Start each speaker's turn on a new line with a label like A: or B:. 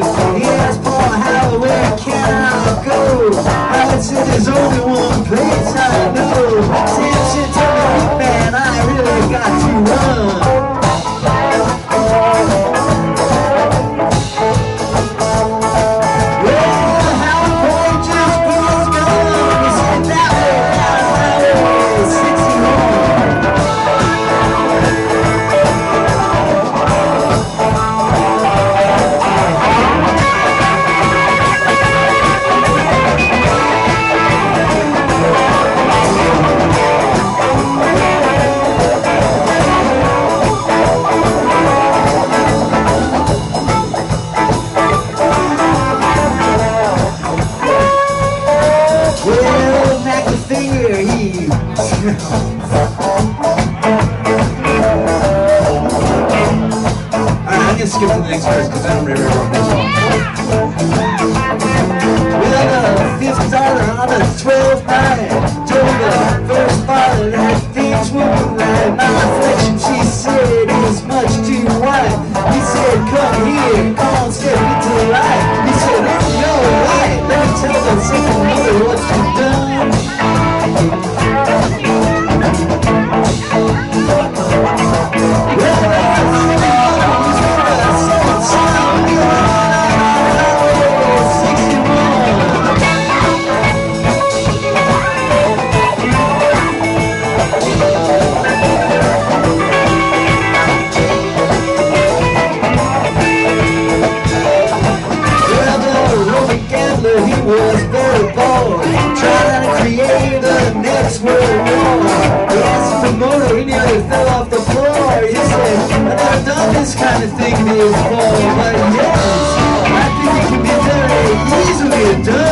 A: goes. He asked Paul how, where can I go? I said there's only one place I know. Skip to the next verse because I don't remember what this one. Well, the fifth dollar on the twelfth night told the first father that things right. My reflection, she said, is much too white. He said, come here, come on, step into the light. He said, oh no, light, let me tell the single mother been thing before, but yes, I think it can be very easily done.